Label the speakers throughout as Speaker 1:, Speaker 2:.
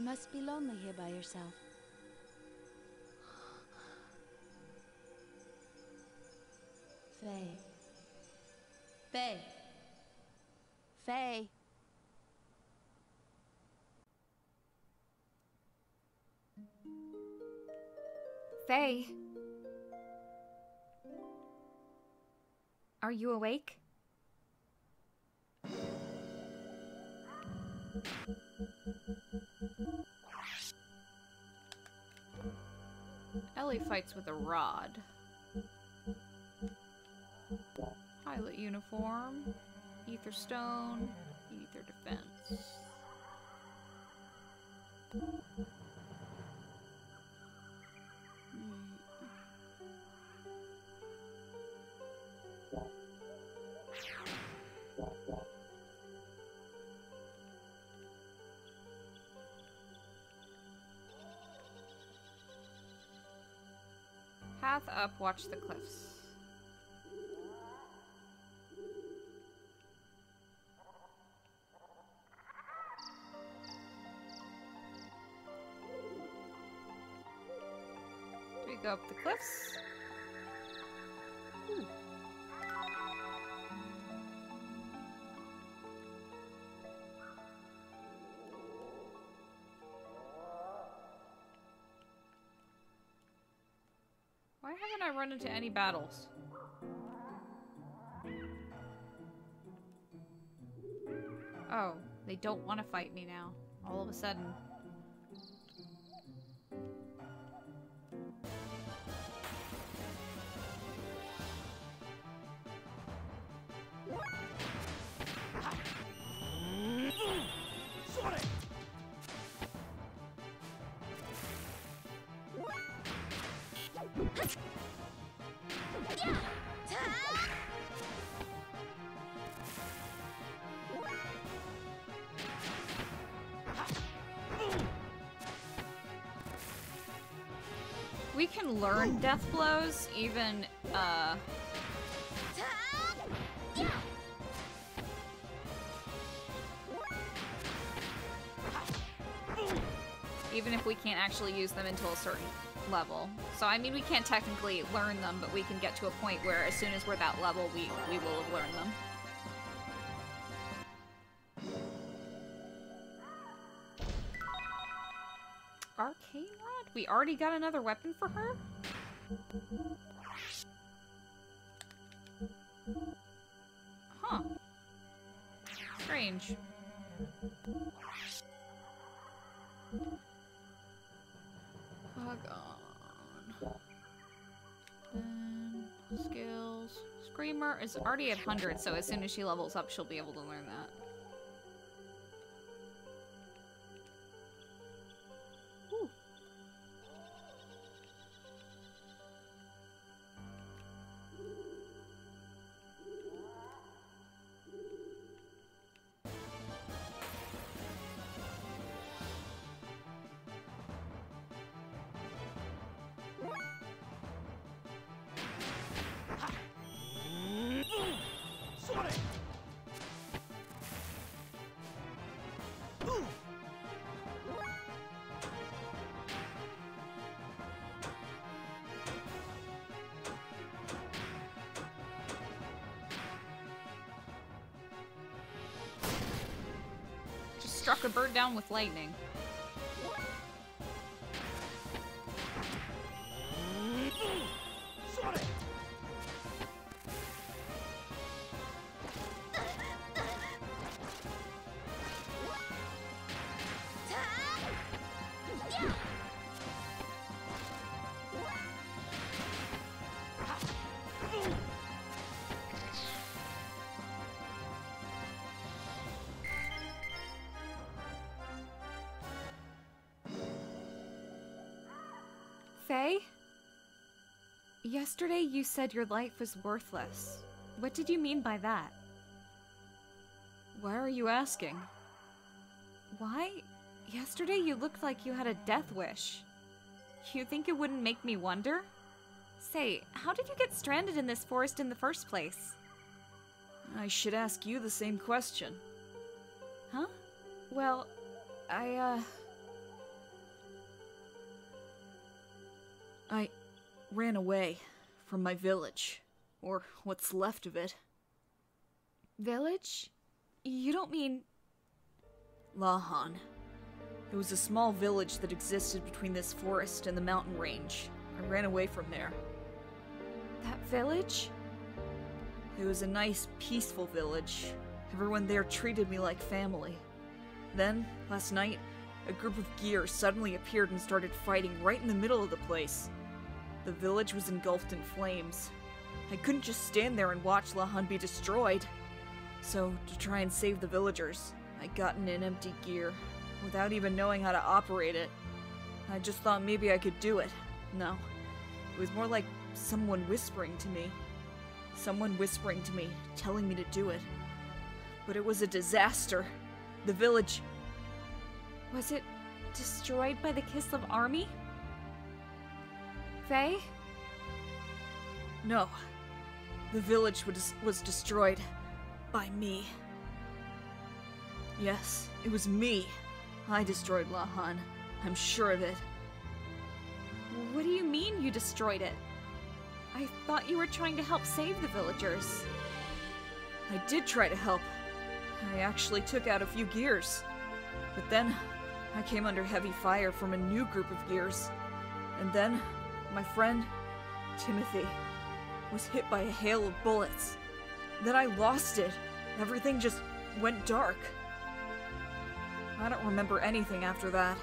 Speaker 1: You must be lonely here by yourself. Fei. Fei. Fei.
Speaker 2: Fei. Are you awake? Elly fights with a rod. Pilot uniform, ether stone, ether defense. Path up, watch the cliffs. Do we go up the cliffs? Into any battles? Oh, they don't want to fight me now. All of a sudden. Can learn death blows even uh even if we can't actually use them until a certain level. So I mean we can't technically learn them, but we can get to a point where as soon as we're that level we, we will have learned them. Already got another weapon for her? Huh. Strange. Hog on. Skills. Screamer is already at 100, so as soon as she levels up, she'll be able to learn that. Down with lightning.
Speaker 3: Fei? Yesterday you said your life was worthless. What did you mean by that?
Speaker 2: Why are you asking?
Speaker 3: Why? Yesterday you looked like you had a death wish. You think it wouldn't make me wonder? Say, how did you get stranded in this forest in the first place?
Speaker 2: I should ask you the same question.
Speaker 3: Huh? Well, I, uh.
Speaker 2: I ran away from my village. Or what's left of it.
Speaker 3: Village? You don't mean.
Speaker 2: Lahan. It was a small village that existed between this forest and the mountain range. I ran away from there.
Speaker 3: That village?
Speaker 2: It was a nice, peaceful village. Everyone there treated me like family. Then, last night, a group of gear suddenly appeared and started fighting right in the middle of the place. The village was engulfed in flames. I couldn't just stand there and watch Lahan be destroyed. So, to try and save the villagers, I got in an empty gear, without even knowing how to operate it. I just thought maybe I could do it. No. It was more like someone whispering to me. Someone whispering to me, telling me to do it. But it was a disaster. The village.
Speaker 3: Was it destroyed by the Kislev army? Fei?
Speaker 2: No. The village was, was destroyed by me. Yes, it was me. I destroyed Lahan. I'm sure of it.
Speaker 3: What do you mean you destroyed it? I thought you were trying to help save the villagers.
Speaker 2: I did try to help. I actually took out a few gears. But then, I came under heavy fire from a new group of gears. And then, my friend, Timothy, was hit by a hail of bullets. Then I lost it. Everything just went dark. I don't remember anything after that.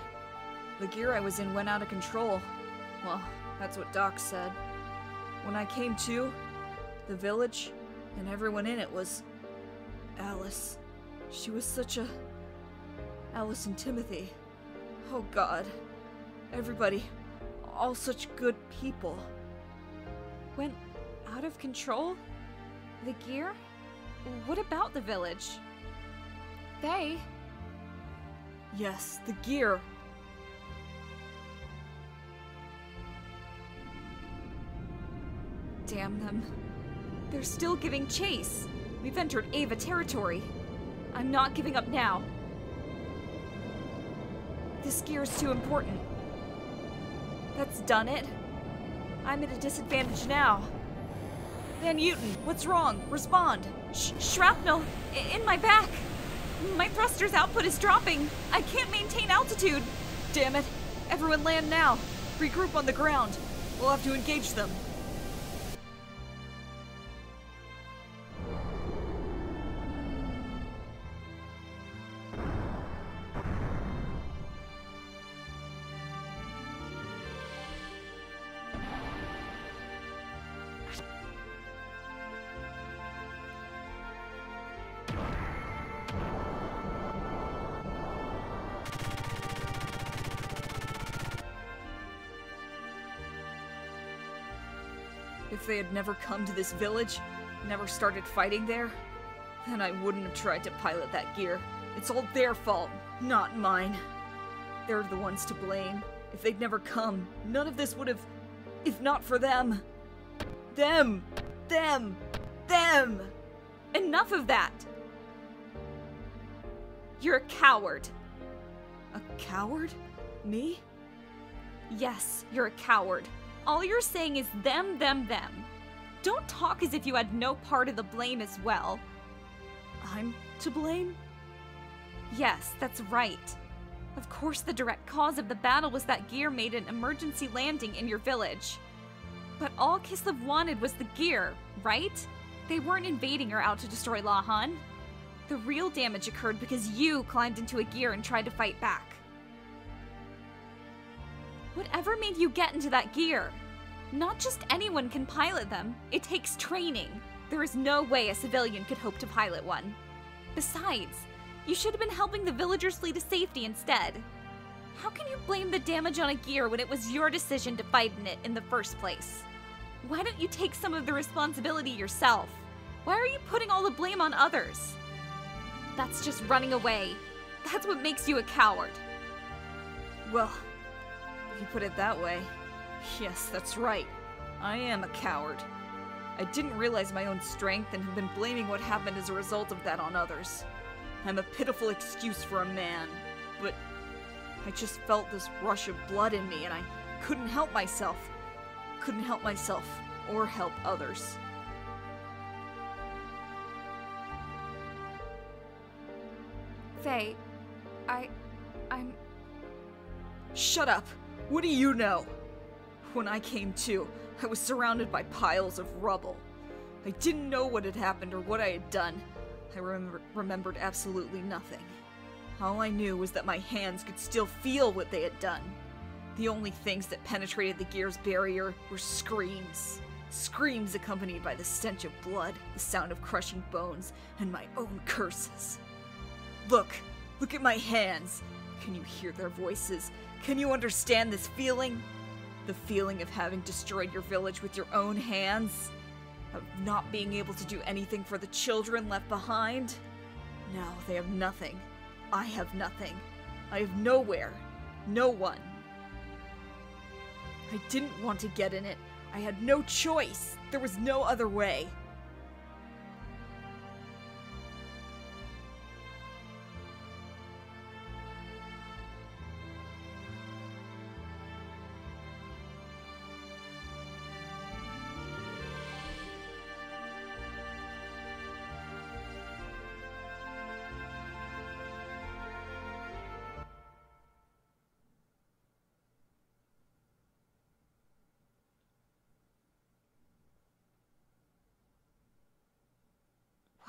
Speaker 2: The gear I was in went out of control. Well, that's what Doc said. When I came to, the village and everyone in it was Alice. She was such a. Alice and Timothy. Oh god. Everybody. All such good people.
Speaker 3: Went out of control? The gear? What about the village? They?
Speaker 2: Yes, the gear.
Speaker 3: Damn them. They're still giving chase. We've entered Aveh territory. I'm not giving up now. This gear is too important. That's done it. I'm at a disadvantage now.
Speaker 2: Van Houten, what's wrong? Respond.
Speaker 3: Sh- shrapnel in my back. My thruster's output is dropping. I can't maintain altitude.
Speaker 2: Damn it. Everyone land now. Regroup on the ground. We'll have to engage them. If they had never come to this village, never started fighting there, then I wouldn't have tried to pilot that gear. It's all their fault, not mine. They're the ones to blame. If they'd never come, none of this would have. If not for them. Them! Them! Them!
Speaker 3: Enough of that! You're a coward.
Speaker 2: A coward? Me?
Speaker 3: Yes, you're a coward. All you're saying is them, them, them. Don't talk as if you had no part of the blame as well.
Speaker 2: I'm to blame?
Speaker 3: Yes, that's right. Of course, the direct cause of the battle was that Gear made an emergency landing in your village. But all Kislev wanted was the gear, right? They weren't invading or out to destroy Lahan. The real damage occurred because you climbed into a gear and tried to fight back. Whatever made you get into that gear? Not just anyone can pilot them, it takes training. There is no way a civilian could hope to pilot one. Besides, you should have been helping the villagers flee to safety instead. How can you blame the damage on a gear when it was your decision to fight in it in the first place? Why don't you take some of the responsibility yourself? Why are you putting all the blame on others? That's just running away. That's what makes you a coward.
Speaker 2: Well, if you put it that way, yes, that's right. I am a coward. I didn't realize my own strength and have been blaming what happened as a result of that on others. I'm a pitiful excuse for a man, but I just felt this rush of blood in me and I couldn't help myself. Couldn't help myself or help others.
Speaker 3: Fei, I. I'm.
Speaker 2: Shut up! What do you know? When I came to, I was surrounded by piles of rubble. I didn't know what had happened or what I had done. I remember- remembered absolutely nothing. All I knew was that my hands could still feel what they had done. The only things that penetrated the gear's barrier were screams. Screams accompanied by the stench of blood, the sound of crushing bones, and my own curses. Look, look at my hands. Can you hear their voices? Can you understand this feeling? The feeling of having destroyed your village with your own hands? Of not being able to do anything for the children left behind? No, they have nothing. I have nothing. I have nowhere. No one. I didn't want to get in it. I had no choice. There was no other way.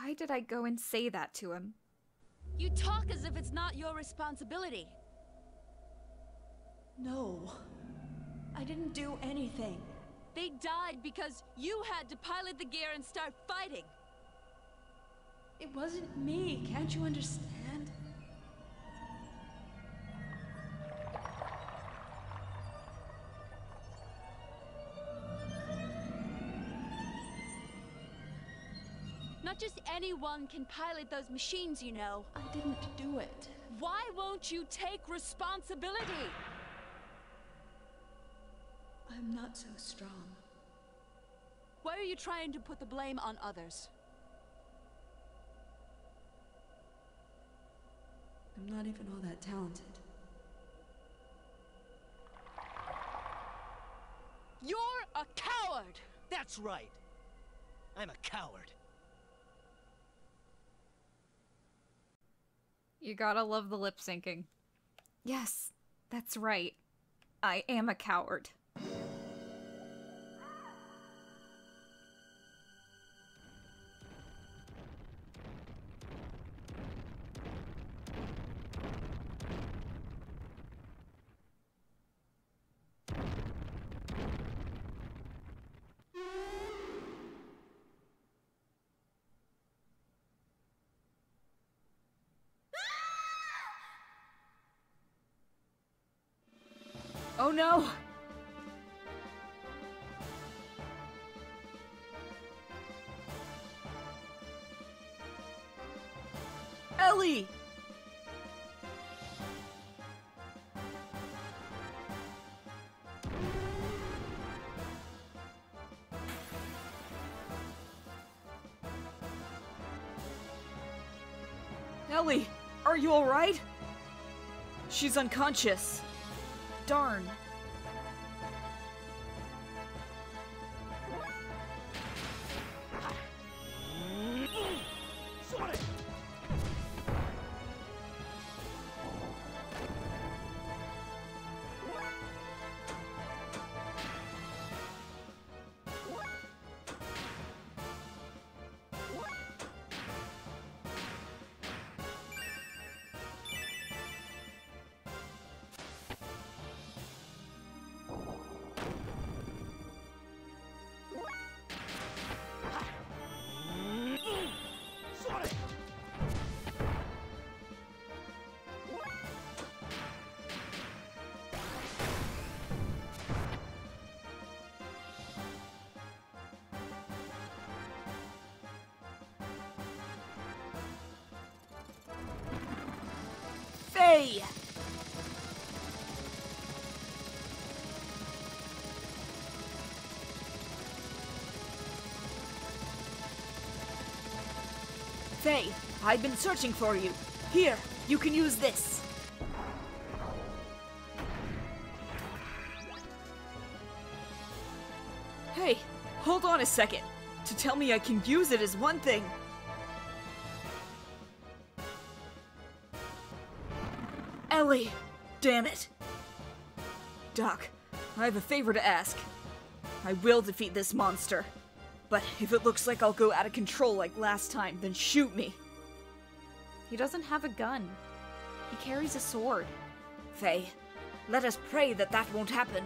Speaker 3: Why did I go and say that to him?
Speaker 1: You talk as if it's not your responsibility.
Speaker 4: No. I didn't do anything.
Speaker 1: They died because you had to pilot the gear and start fighting.
Speaker 4: It wasn't me. Can't you understand?
Speaker 1: Anyone can pilot those machines, you know.
Speaker 4: I didn't do it.
Speaker 1: Why won't you take responsibility?
Speaker 4: I'm not so strong.
Speaker 1: Why are you trying to put the blame on others?
Speaker 4: I'm not even all that talented.
Speaker 1: You're a coward!
Speaker 5: That's right. I'm a coward.
Speaker 3: You gotta love the lip syncing. Yes, that's right. I am a coward.
Speaker 2: No! Elly! Elly, are you alright? She's unconscious. Darn. Fei! Fei, I've been searching for you. Here, you can use this. Hey, hold on a second. To tell me I can use it is one thing. Elly! Damn it! Doc, I have a favor to ask. I will defeat this monster. But if it looks like I'll go out of control like last time, then shoot me.
Speaker 3: He doesn't have a gun. He carries a sword.
Speaker 2: Fei, let us pray that that won't happen.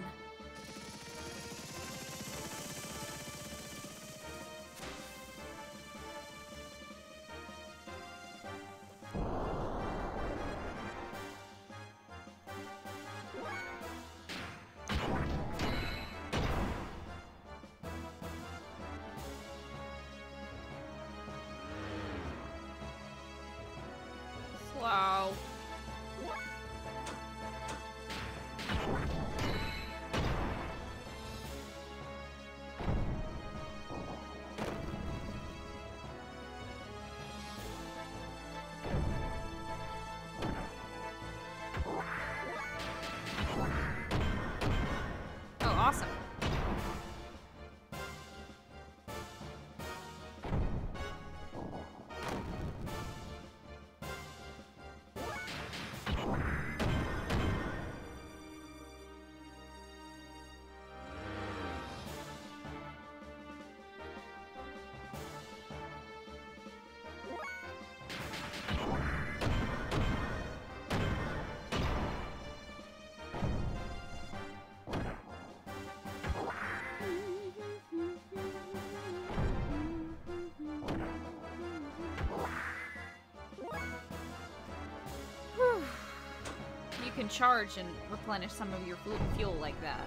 Speaker 3: Charge and replenish some of your fuel like that.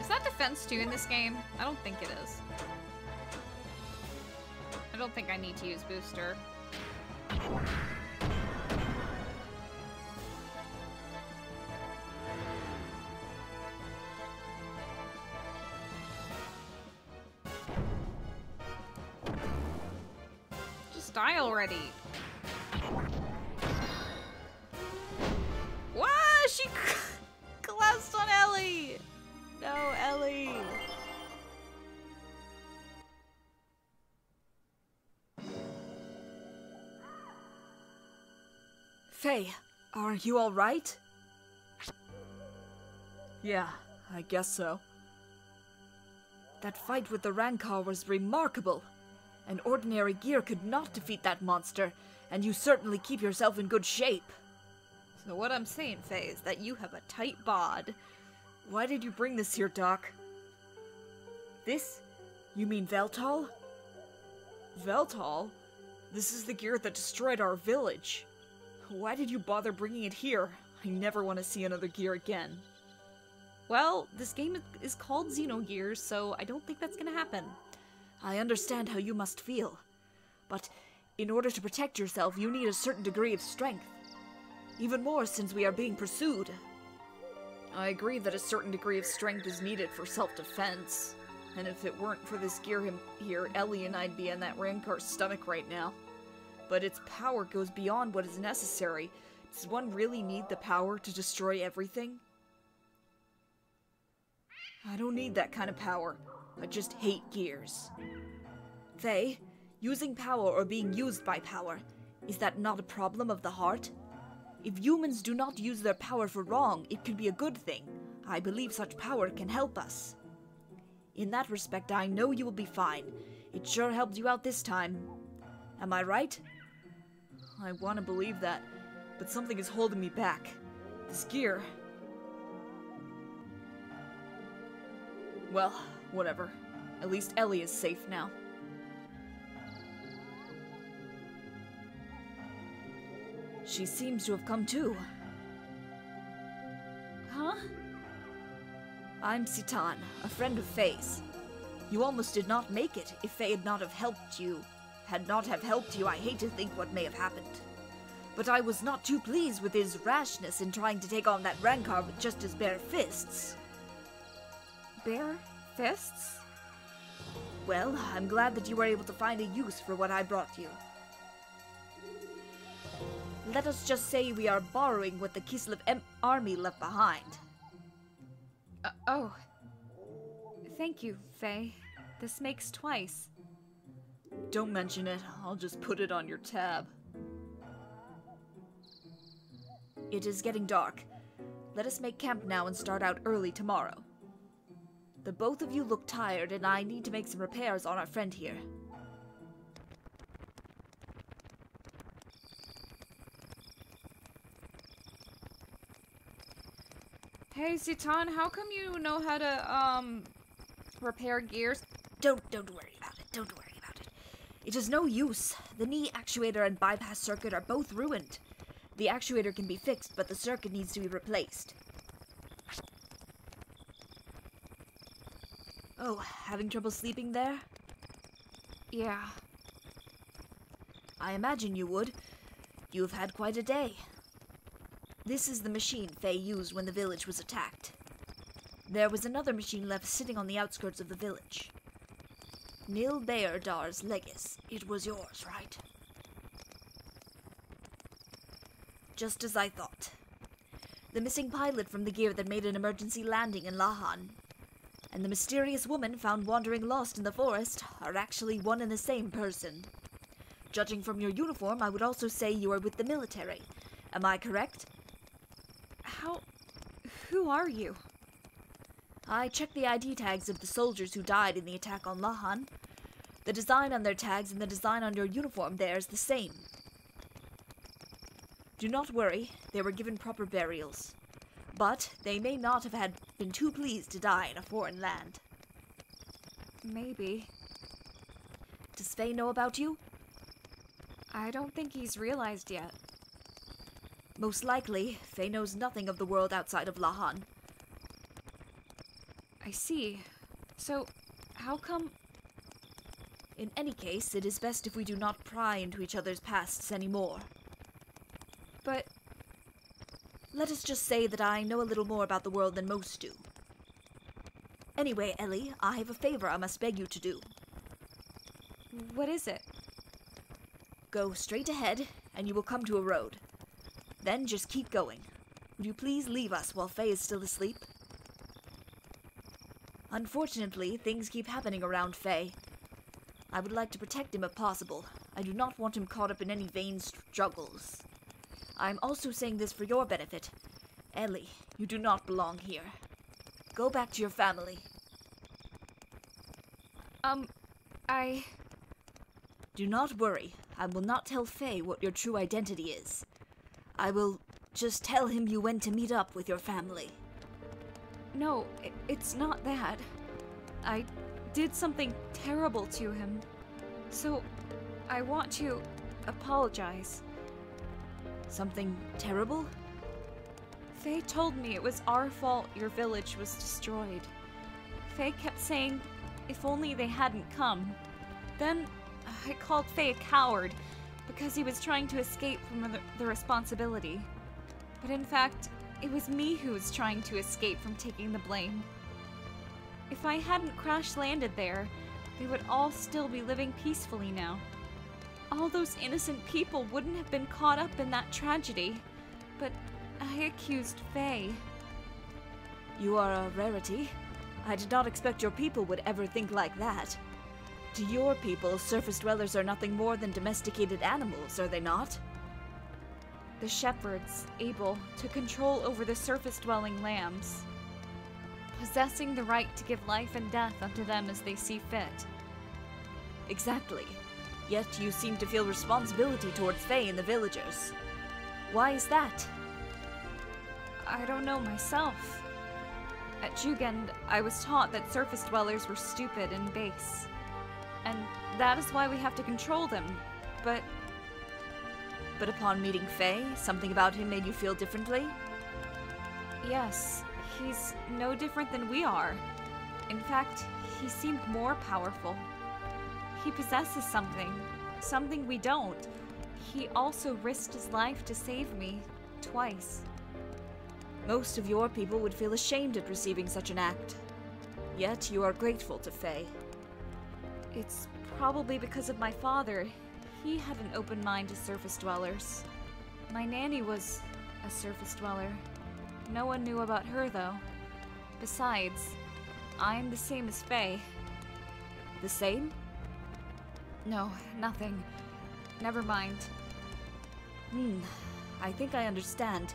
Speaker 3: Is that defense too in this game? I don't think it is. I don't think I need to use booster. Just die already. She collapsed on Elly. No, Elly.
Speaker 2: Fei, are you alright? Yeah, I guess so. That fight with the Rankar was remarkable. An ordinary gear could not defeat that monster, and you certainly keep yourself in good shape.
Speaker 3: So what I'm saying, Fei, is that you have a tight bod.
Speaker 2: Why did you bring this here, Doc? This? You mean Weltall? Weltall? This is the gear that destroyed our village. Why did you bother bringing it here? I never want to see another gear again.
Speaker 3: Well, this game is called Xenogears, so I don't think that's gonna happen.
Speaker 2: I understand how you must feel. But in order to protect yourself, you need a certain degree of strength. Even more since we are being pursued. I agree that a certain degree of strength is needed for self defense. And if it weren't for this gear him here, Elly and I'd be in that Rankar's stomach right now. But its power goes beyond what is necessary. Does one really need the power to destroy everything? I don't need that kind of power. I just hate gears. Fei, using power or being used by power, is that not a problem of the heart? If humans do not use their power for wrong, it could be a good thing. I believe such power can help us. In that respect, I know you will be fine. It sure helped you out this time. Am I right? I want to believe that, but something is holding me back. This gear. Well, whatever. At least Elly is safe now. She seems to have come to.
Speaker 3: Huh?
Speaker 2: I'm Citan, a friend of Fei's. You almost did not make it if Fei had not have helped you. Had not have helped you, I hate to think what may have happened. but I was not too pleased with his rashness in trying to take on that Rankar with just his bare fists.
Speaker 3: Bare fists?
Speaker 2: Well, I'm glad that you were able to find a use for what I brought you. Let us just say we are borrowing what the Kislev em- army left behind.
Speaker 3: Uh, oh. Thank you, Fei. This makes twice.
Speaker 2: Don't mention it, I'll just put it on your tab. It is getting dark. Let us make camp now and start out early tomorrow. The both of you look tired, and I need to make some repairs on our friend here.
Speaker 3: Hey, Citan, how come you know how to, um, repair gears?
Speaker 2: Don't don't worry about it. Don't worry about it. It is no use. The knee actuator and bypass circuit are both ruined. The actuator can be fixed, but the circuit needs to be replaced. Oh, having trouble sleeping there?
Speaker 3: Yeah.
Speaker 2: I imagine you would. You have had quite a day. This is the machine Fei used when the village was attacked. There was another machine left sitting on the outskirts of the village. Nil Bayardar's Legis. It was yours, right? Just as I thought. The missing pilot from the gear that made an emergency landing in Lahan and the mysterious woman found wandering lost in the forest are actually one and the same person. Judging from your uniform, I would also say you are with the military. Am I correct?
Speaker 3: Who are you?
Speaker 2: I checked the ID tags of the soldiers who died in the attack on Lahan. The design on their tags and the design on your uniform there is the same. Do not worry, they were given proper burials. But they may not have had been too pleased to die in a foreign land.
Speaker 3: Maybe.
Speaker 2: Does Fei know about you?
Speaker 3: I don't think he's realized yet.
Speaker 2: Most likely, Fei knows nothing of the world outside of Lahan.
Speaker 3: I see. So, how come.
Speaker 2: In any case, it is best if we do not pry into each other's pasts anymore.
Speaker 3: But.
Speaker 2: Let us just say that I know a little more about the world than most do. Anyway, Elly, I have a favor I must beg you to do.
Speaker 3: What is it?
Speaker 2: Go straight ahead, and you will come to a road. Then just keep going. Would you please leave us while Fei is still asleep? Unfortunately, things keep happening around Fei. I would like to protect him if possible. I do not want him caught up in any vain struggles. I'm also saying this for your benefit. Elly, you do not belong here. Go back to your family.
Speaker 3: Um, I.
Speaker 2: Do not worry. I will not tell Fei what your true identity is. I will just tell him you went to meet up with your family.
Speaker 3: No, it's not that. I did something terrible to him. So, I want to apologize.
Speaker 2: Something terrible?
Speaker 3: Fei told me it was our fault your village was destroyed. Fei kept saying, if only they hadn't come. Then I called Fei a coward because he was trying to escape from the, responsibility. But in fact, it was me who was trying to escape from taking the blame. If I hadn't crash landed there, they would all still be living peacefully now. All those innocent people wouldn't have been caught up in that tragedy. But I accused Fei.
Speaker 2: You are a rarity. I did not expect your people would ever think like that. To your people, surface dwellers are nothing more than domesticated animals, are they not?
Speaker 3: The shepherds, able to control over the surface dwelling lambs, possessing the right to give life and death unto them as they see fit.
Speaker 2: Exactly. Yet you seem to feel responsibility towards Fei and the villagers. Why is that?
Speaker 3: I don't know myself. At Jugend, I was taught that surface dwellers were stupid and base. And that is why we have to control them. But
Speaker 2: But upon meeting Fei, something about him made you feel differently?
Speaker 3: yes, he's no different than we are. In fact, he seemed more powerful. He possesses something, something we don't. he also risked his life to save me twice.
Speaker 2: Most of your people would feel ashamed at receiving such an act. Yet you are grateful to Fei.
Speaker 3: It's probably because of my father. He had an open mind to surface dwellers. My nanny was a surface dweller. No one knew about her, though. Besides, I'm the same as Fei.
Speaker 2: The same?
Speaker 3: No, nothing. Never mind.
Speaker 2: Hmm, I think I understand.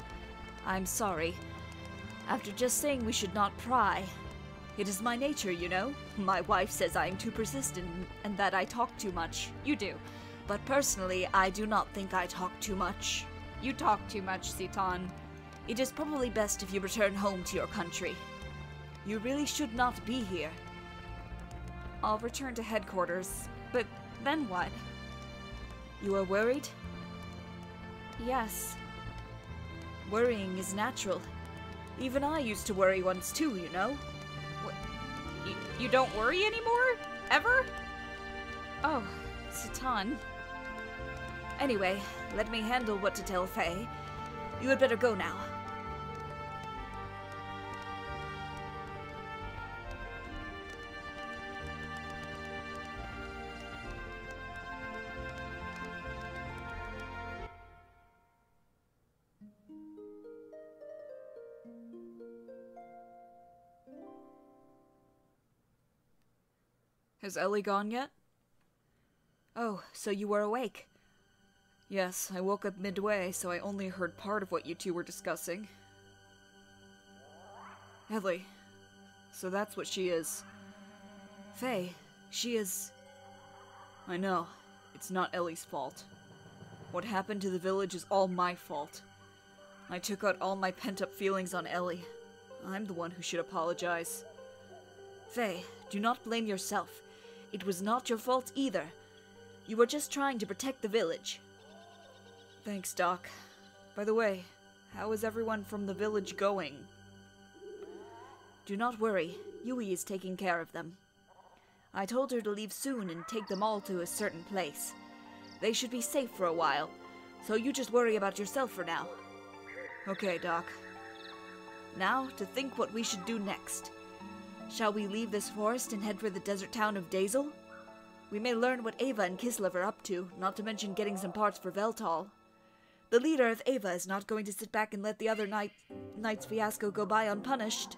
Speaker 2: I'm sorry. After just saying we should not pry. It is my nature, you know. My wife says I am too persistent and that I talk too much.
Speaker 3: You do.
Speaker 2: But personally, I do not think I talk too much.
Speaker 3: You talk too much, Citan.
Speaker 2: It is probably best if you return home to your country. You really should not be here.
Speaker 3: I'll return to headquarters. But then what?
Speaker 2: You are worried?
Speaker 3: Yes.
Speaker 2: Worrying is natural. Even I used to worry once too, you know?
Speaker 3: You, don't worry anymore? Ever? Oh, Citan.
Speaker 2: Anyway, let me handle what to tell Fei. You had better go now. Has Elly gone yet? Oh, so you were awake. Yes, I woke up midway, so I only heard part of what you two were discussing. Elly. So that's what she is. Fei, she is. I know. It's not Elly's fault. What happened to the village is all my fault. I took out all my pent up feelings on Elly. I'm the one who should apologize. Fei, do not blame yourself. It was not your fault either. You were just trying to protect the village. Thanks, Doc. By the way, how is everyone from the village going? Do not worry, Yui is taking care of them. I told her to leave soon and take them all to a certain place. They should be safe for a while, so you just worry about yourself for now. Okay, Doc. Now, to think what we should do next. Shall we leave this forest and head for the desert town of Dazil? We may learn what Aveh and Kislev are up to, not to mention getting some parts for Weltall. The leader of Aveh is not going to sit back and let the other night night's fiasco go by unpunished.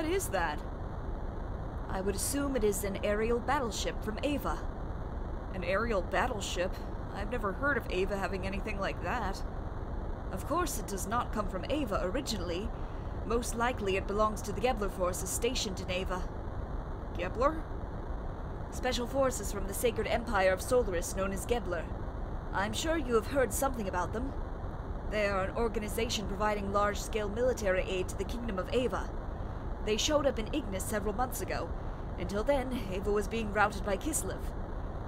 Speaker 2: What is that? I would assume it is an aerial battleship from Aveh. An aerial battleship? I've never heard of Aveh having anything like that. Of course, it does not come from Aveh originally. Most likely, it belongs to the Gebler forces stationed in Aveh. Gebler? Special forces from the Sacred Empire of Solaris known as Gebler. I'm sure you have heard something about them. They are an organization providing large scale military aid to the Kingdom of Aveh. They showed up in Ignas several months ago. Until then, Aveh was being routed by Kislev.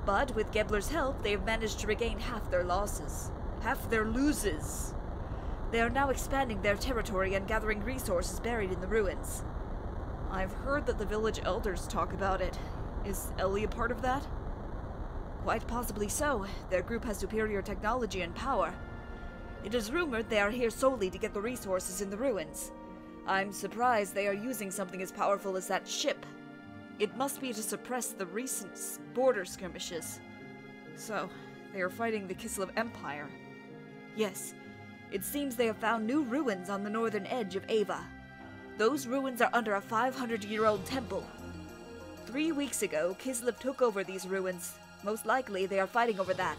Speaker 2: But with Gebler's help, they have managed to regain half their losses. Half their loses. They are now expanding their territory and gathering resources buried in the ruins. I've heard that the village elders talk about it. Is Ellie a part of that? Quite possibly so. Their group has superior technology and power. It is rumored they are here solely to get the resources in the ruins. I'm surprised they are using something as powerful as that ship. It must be to suppress the recent border skirmishes. So, they are fighting the Kislev Empire. Yes, it seems they have found new ruins on the northern edge of Aveh. Those ruins are under a 500 year old temple. Three weeks ago, Kislev took over these ruins. Most likely, they are fighting over that.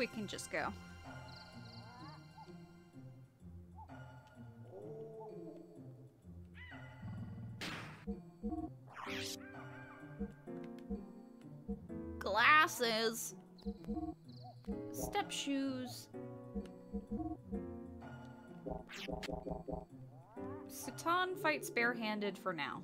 Speaker 3: we can just go.
Speaker 2: Glasses. Step shoes. Citan fights barehanded for now.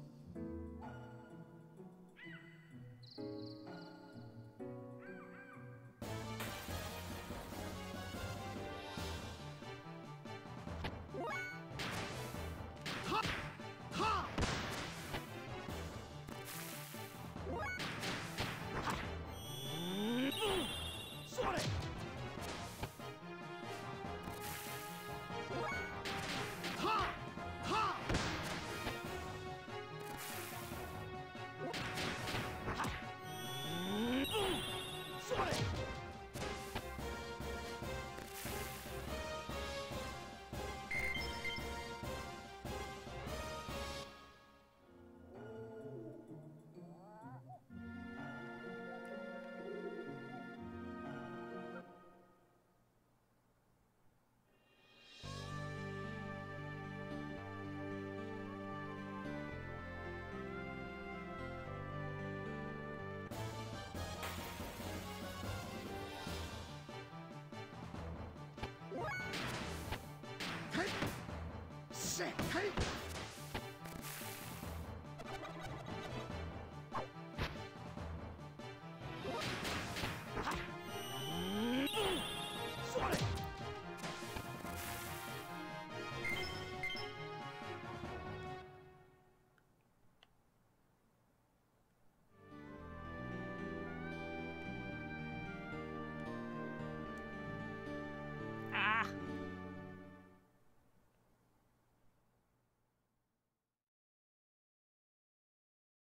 Speaker 6: Hey!